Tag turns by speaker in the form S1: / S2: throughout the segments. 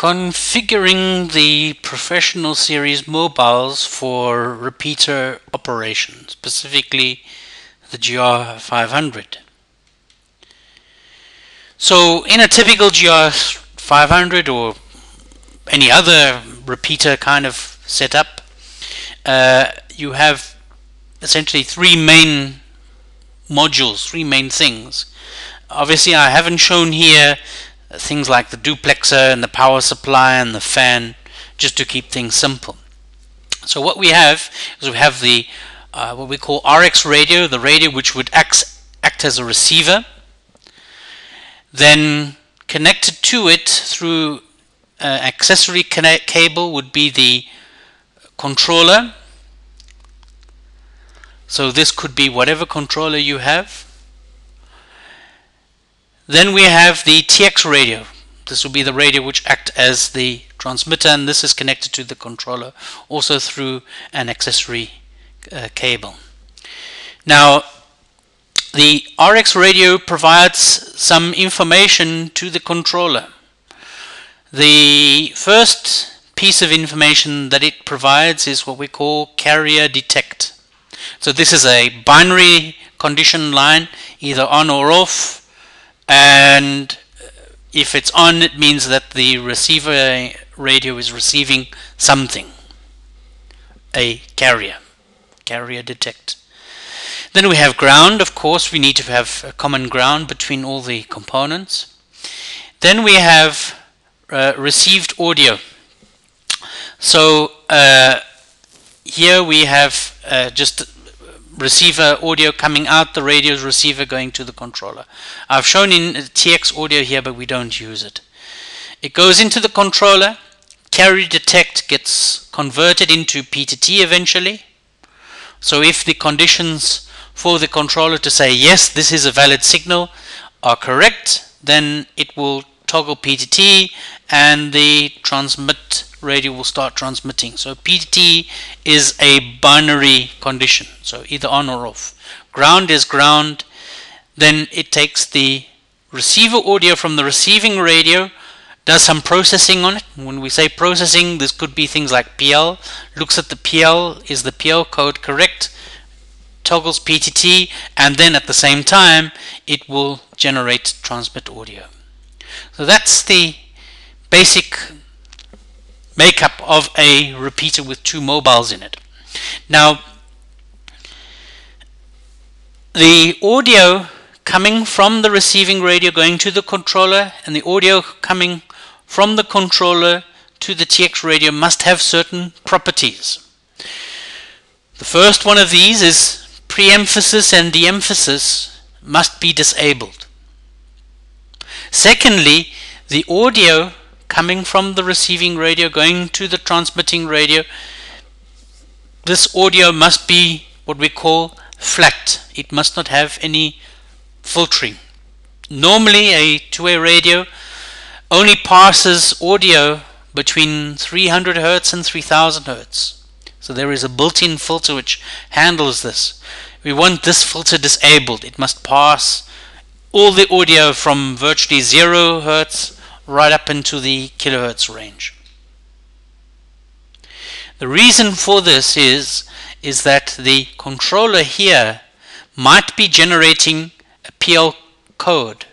S1: configuring the professional series mobiles for repeater operation, specifically the GR500. So in a typical GR500 or any other repeater kind of setup, uh, you have essentially three main modules, three main things. Obviously I haven't shown here things like the duplexer and the power supply and the fan just to keep things simple. So what we have is we have the uh, what we call RX radio, the radio which would act, act as a receiver. Then connected to it through uh, accessory cable would be the controller. So this could be whatever controller you have. Then we have the TX radio. This will be the radio which act as the transmitter and this is connected to the controller also through an accessory uh, cable. Now the RX radio provides some information to the controller. The first piece of information that it provides is what we call carrier detect. So this is a binary condition line either on or off and if it's on it means that the receiver radio is receiving something. A carrier. Carrier detect. Then we have ground of course. We need to have a common ground between all the components. Then we have uh, received audio. So uh, here we have uh, just receiver audio coming out the radio's receiver going to the controller. I've shown in TX audio here but we don't use it. It goes into the controller, carry detect gets converted into PTT eventually. So if the conditions for the controller to say yes this is a valid signal are correct then it will toggle PTT and the transmit radio will start transmitting. So PTT is a binary condition, so either on or off. Ground is ground, then it takes the receiver audio from the receiving radio, does some processing on it. When we say processing, this could be things like PL, looks at the PL, is the PL code correct, toggles PTT, and then at the same time, it will generate transmit audio. So that's the basic makeup of a repeater with two mobiles in it. Now, the audio coming from the receiving radio going to the controller and the audio coming from the controller to the TX radio must have certain properties. The first one of these is preemphasis and deemphasis must be disabled. Secondly, the audio coming from the receiving radio going to the transmitting radio this audio must be what we call flat. It must not have any filtering. Normally a two-way radio only passes audio between 300 hertz and 3000 hertz. So there is a built-in filter which handles this. We want this filter disabled. It must pass all the audio from virtually 0 hertz right up into the kilohertz range. The reason for this is, is that the controller here might be generating a PL code.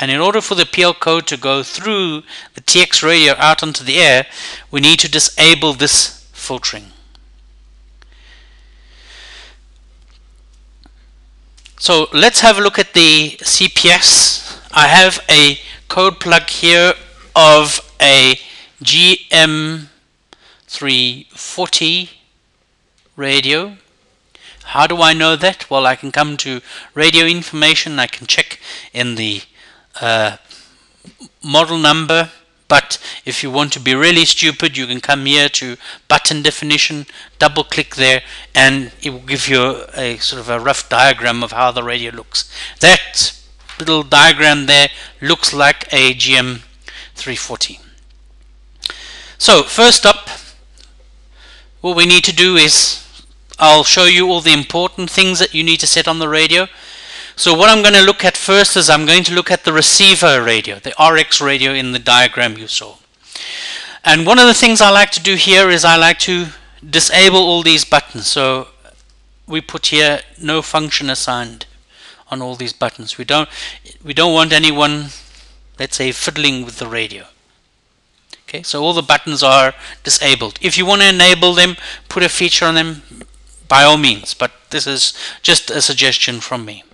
S1: And in order for the PL code to go through the TX radio out onto the air, we need to disable this filtering. So let's have a look at the CPS. I have a code plug here of a GM340 radio. How do I know that? Well, I can come to radio information. I can check in the uh, model number. But if you want to be really stupid, you can come here to button definition, double click there, and it will give you a sort of a rough diagram of how the radio looks. That little diagram there looks like a GM340. So first up, what we need to do is I'll show you all the important things that you need to set on the radio. So what I'm going to look at first is I'm going to look at the receiver radio, the RX radio in the diagram you saw. And one of the things I like to do here is I like to disable all these buttons. So we put here no function assigned on all these buttons. We don't we don't want anyone let's say fiddling with the radio. Okay, so all the buttons are disabled. If you want to enable them, put a feature on them by all means, but this is just a suggestion from me.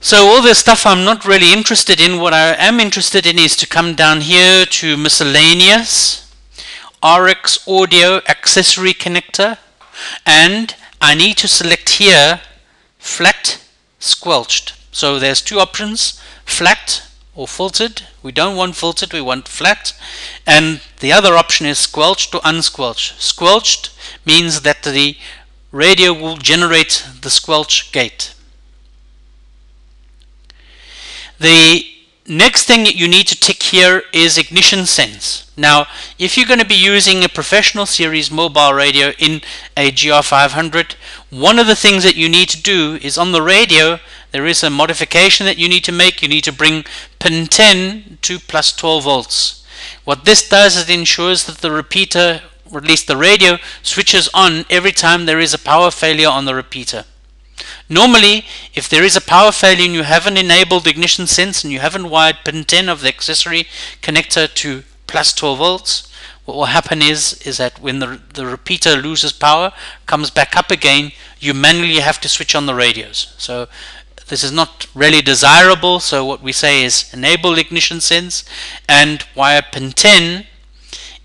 S1: So all this stuff I'm not really interested in. What I am interested in is to come down here to miscellaneous, RX audio accessory connector, and I need to select here flat squelched. So there's two options, flat or filtered. We don't want filtered, we want flat. And the other option is squelched or unsquelched. Squelched means that the radio will generate the squelch gate. The next thing you need to tick here is ignition sense. Now, if you're going to be using a professional series mobile radio in a GR500, one of the things that you need to do is on the radio, there is a modification that you need to make. You need to bring pin 10 to plus 12 volts. What this does is it ensures that the repeater, or at least the radio, switches on every time there is a power failure on the repeater. Normally, if there is a power failure and you haven't enabled ignition sense and you haven't wired pin 10 of the accessory connector to plus 12 volts, what will happen is is that when the, the repeater loses power, comes back up again, you manually have to switch on the radios. So this is not really desirable, so what we say is enable ignition sense and wire pin 10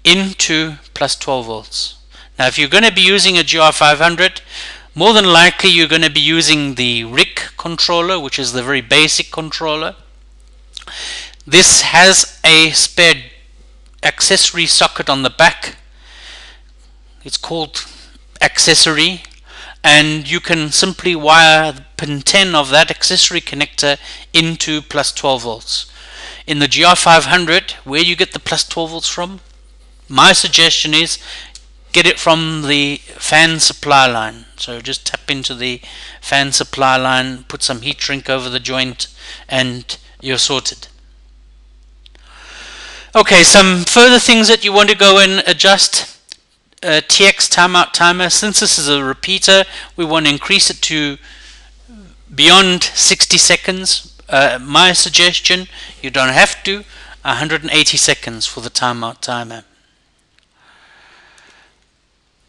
S1: into plus 12 volts. Now if you're going to be using a GR500, more than likely you're going to be using the RIC controller, which is the very basic controller. This has a spare accessory socket on the back. It's called accessory and you can simply wire pin 10 of that accessory connector into plus 12 volts. In the GR500, where you get the plus 12 volts from? My suggestion is get it from the fan supply line. So just tap into the fan supply line, put some heat shrink over the joint, and you're sorted. Okay, some further things that you want to go and adjust. Uh, TX timeout timer, since this is a repeater, we want to increase it to beyond 60 seconds. Uh, my suggestion, you don't have to, 180 seconds for the timeout timer.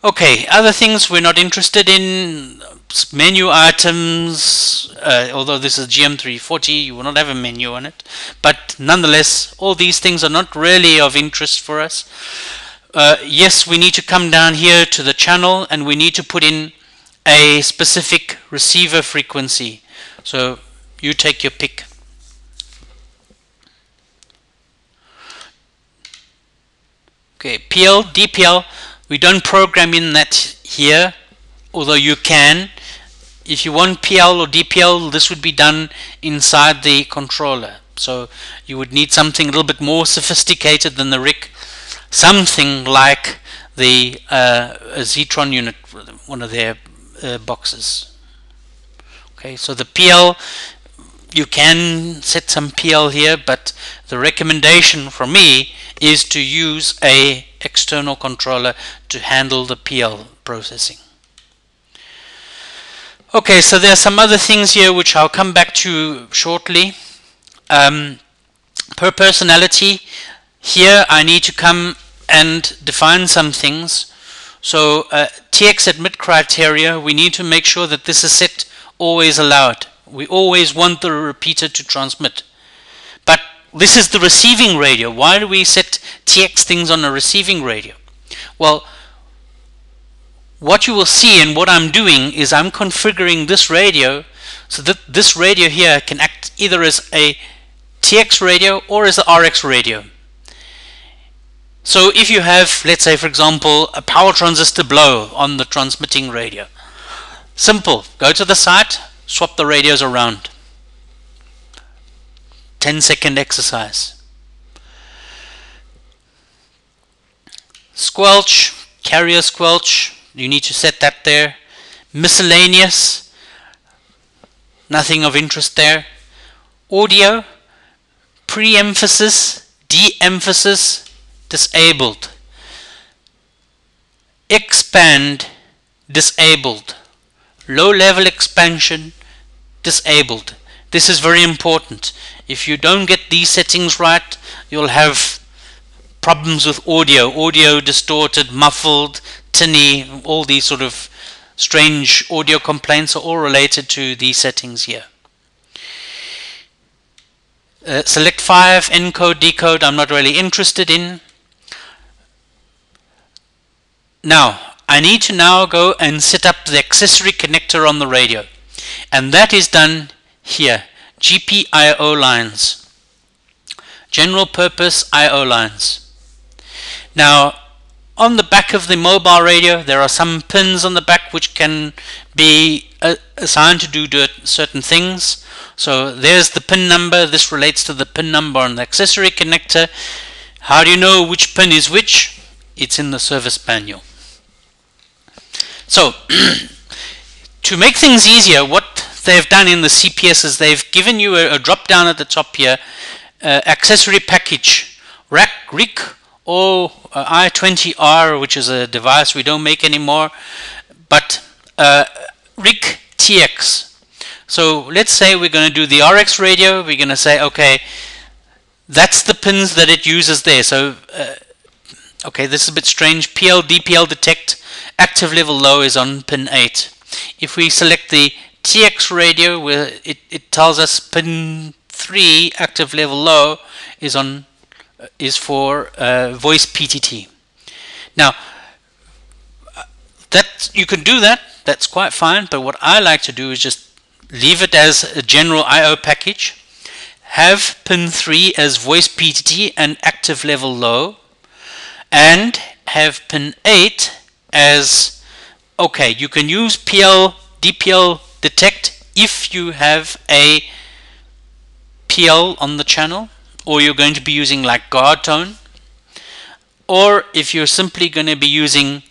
S1: Okay, other things we're not interested in, menu items, uh, although this is GM340, you will not have a menu on it, but nonetheless, all these things are not really of interest for us. Uh, yes, we need to come down here to the channel and we need to put in a specific receiver frequency. So you take your pick. Okay, PL, DPL, we don't program in that here, although you can. If you want PL or DPL, this would be done inside the controller. So you would need something a little bit more sophisticated than the RIC, something like the uh, Zetron unit, one of their uh, boxes. Okay, so the PL, you can set some PL here, but the recommendation for me is to use a external controller to handle the PL processing. Okay, so there are some other things here which I'll come back to shortly. Um, per personality, here I need to come and define some things. So uh, TX admit criteria, we need to make sure that this is set always allowed. We always want the repeater to transmit. This is the receiving radio. Why do we set TX things on a receiving radio? Well, what you will see and what I'm doing is I'm configuring this radio so that this radio here can act either as a TX radio or as an RX radio. So if you have, let's say for example, a power transistor blow on the transmitting radio, simple, go to the site, swap the radios around. 10 second exercise. Squelch, carrier squelch, you need to set that there. Miscellaneous, nothing of interest there. Audio, pre-emphasis, de-emphasis, disabled expand disabled low level expansion disabled this is very important. If you don't get these settings right you'll have problems with audio. Audio distorted muffled tinny all these sort of strange audio complaints are all related to these settings here. Uh, select 5 encode decode I'm not really interested in. Now I need to now go and set up the accessory connector on the radio. And that is done here GPIO lines. General purpose IO lines. Now on the back of the mobile radio there are some pins on the back which can be uh, assigned to do certain things. So there's the pin number. This relates to the pin number on the accessory connector. How do you know which pin is which? It's in the service manual. So to make things easier what they've done in the CPS is they've given you a, a drop down at the top here uh, accessory package rack RIC or uh, i20R which is a device we don't make anymore but uh, RIC TX so let's say we're going to do the RX radio we're going to say okay that's the pins that it uses there. So uh, okay this is a bit strange. PL DPL detect active level low is on pin 8 if we select the TX radio where it, it tells us pin 3 active level low is on is for uh, voice PTT. Now, that you can do that. That's quite fine. But what I like to do is just leave it as a general I/O package. Have pin 3 as voice PTT and active level low, and have pin 8 as okay. You can use PL DPL detect if you have a PL on the channel or you're going to be using like guard tone or if you're simply going to be using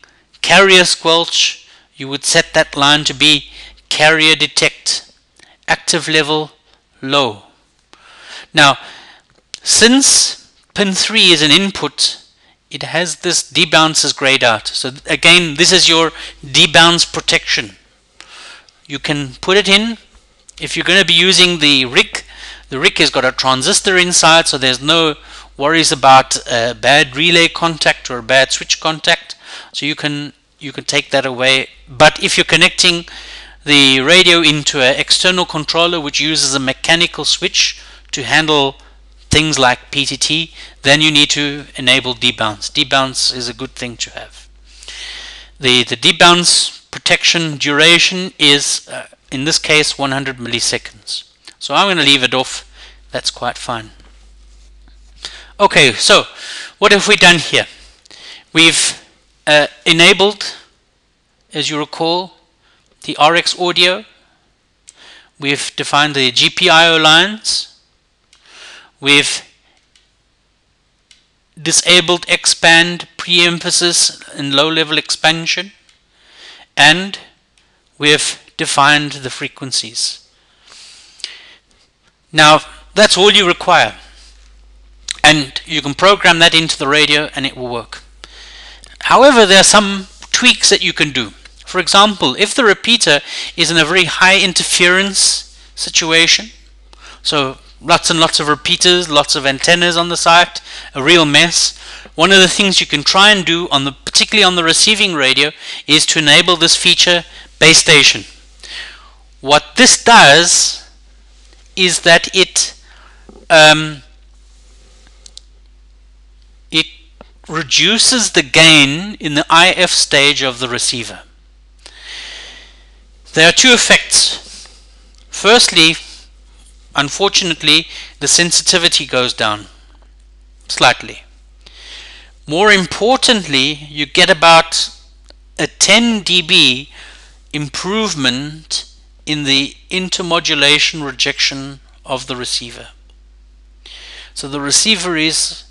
S1: carrier squelch you would set that line to be carrier detect active level low. Now since pin 3 is an input it has this debounces grayed out. So again this is your debounce protection you can put it in if you're going to be using the RIC the RIC has got a transistor inside, so there's no worries about a bad relay contact or bad switch contact. So you can you can take that away. But if you're connecting the radio into an external controller which uses a mechanical switch to handle things like PTT, then you need to enable debounce. Debounce is a good thing to have. The, the debounce protection duration is, uh, in this case, 100 milliseconds. So I'm going to leave it off. That's quite fine. Okay, so what have we done here? We've uh, enabled, as you recall, the RX audio. We've defined the GPIO lines. We've disabled expand pre-emphasis and low-level expansion. And we've defined the frequencies. Now that's all you require and you can program that into the radio and it will work. However, there are some tweaks that you can do. For example, if the repeater is in a very high interference situation, so lots and lots of repeaters, lots of antennas on the site, a real mess. One of the things you can try and do on the particularly on the receiving radio is to enable this feature base station. What this does is that it um, it reduces the gain in the IF stage of the receiver. There are two effects. Firstly, unfortunately, the sensitivity goes down slightly. More importantly, you get about a 10 dB improvement in the intermodulation rejection of the receiver. So the receiver is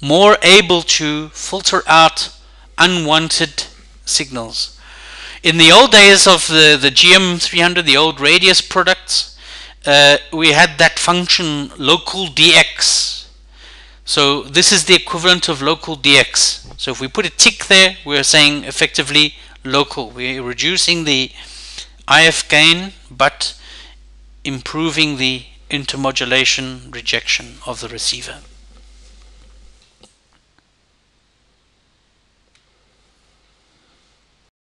S1: more able to filter out unwanted signals. In the old days of the, the GM300, the old Radius products, uh, we had that function local DX. So this is the equivalent of local DX. So if we put a tick there, we're saying effectively local. We're reducing the IF gain, but improving the intermodulation rejection of the receiver.